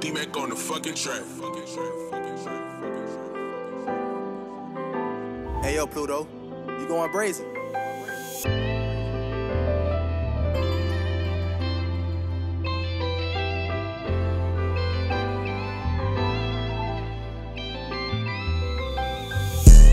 D-Mac on the fucking track. Hey yo, Pluto, you going brazen?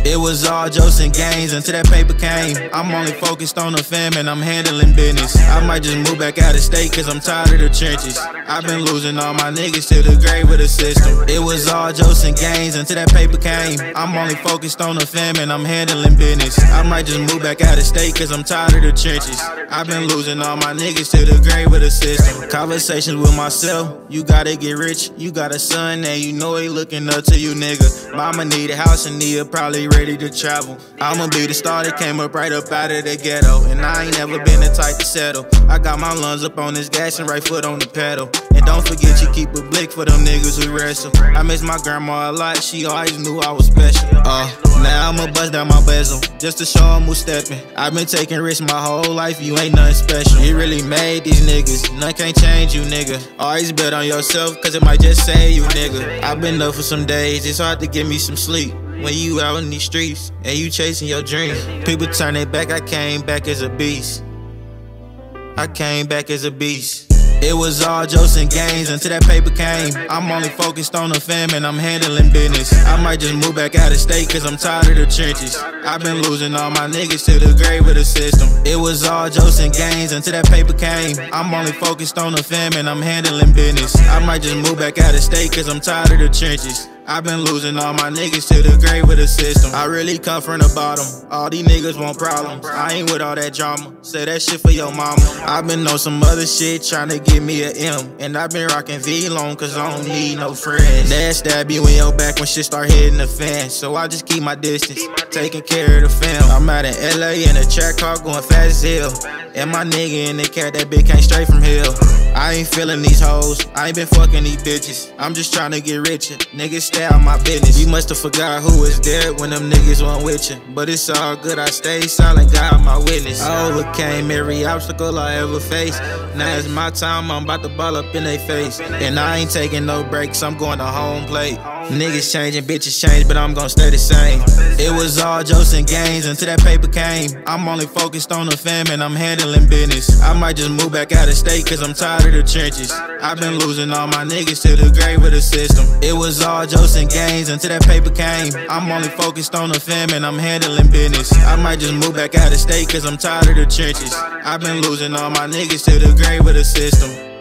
It was all jokes and games until that paper came. I'm only focused on the fam and I'm handling business. I might just move back out of state cause I'm tired of the trenches. I've been losing all my niggas to the grave of the system. It was all jokes and games until that paper came. I'm only focused on the fam and I'm handling business. I might just move back out of state cause I'm tired of the trenches. I've been losing all my niggas to the grave of the system. Conversations with myself, you gotta get rich. You got a son and you know he looking up to you, nigga. Mama need a house and need a probably ready to travel. I'ma be the star that came up right up out of the ghetto. And I ain't never been the type to settle. I got my lungs up on this gas and right foot on the pedal. And don't forget you keep a blick for them niggas who wrestle. I miss my grandma a lot, she always knew I was special. Uh, now I'ma bust down my bezel just to show them who's stepping. I've been taking risks my whole life, you ain't nothing special. He really made these niggas, nothing can't change you, nigga. Always bet on yourself, cause it might just save you, nigga. I've been up for some days, it's hard to give me some sleep. When you out in these streets and you chasing your dreams, people turn their back. I came back as a beast. I came back as a beast. It was all jokes and games until that paper came. I'm only focused on the fam and I'm handling business. I might just move back out of state cause I'm tired of the trenches. I've been losing all my niggas to the grave of the system. It was all jokes and games until that paper came. I'm only focused on the fam and I'm handling business. I might just move back out of state cause I'm tired of the trenches. I've been losing all my niggas to the grave of the system. I really come from the bottom. All these niggas want problems. I ain't with all that drama. Say that shit for your mama. I've been on some other shit trying to get me a M. And I've been rocking V long cause I don't need no friends. Dad stab you in your back when shit start hitting the fan. So I just keep my distance, taking care of the fam. I'm out in LA in a track car going fast as hell. And my nigga in the cat, that bitch came straight from hell. I ain't feeling these hoes. I ain't been fucking these bitches. I'm just trying to get richer. Niggas stay out my business. You must have forgot who was there when them niggas went with you. But it's all good, I stay silent, God my witness. I overcame every obstacle I ever faced. Now it's my time, I'm about to ball up in their face. And I ain't taking no breaks, I'm going to home plate. Niggas changing, bitches change, but I'm gonna stay the same. It was all jokes and games until that paper came. I'm only focused on the fam and I'm handling business. I might just move back out of state cause I'm tired of the trenches. I've been losing all my niggas to the grave of the system. It was all jokes and games until that paper came. I'm only focused on the fam and I'm handling business. I might just move back out of state cause I'm tired of the trenches. I've been losing all my niggas to the grave of the system.